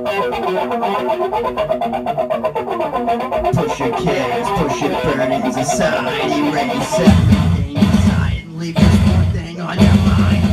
Push your cares, push your burdens aside, erase everything inside, and leave just one thing on your mind.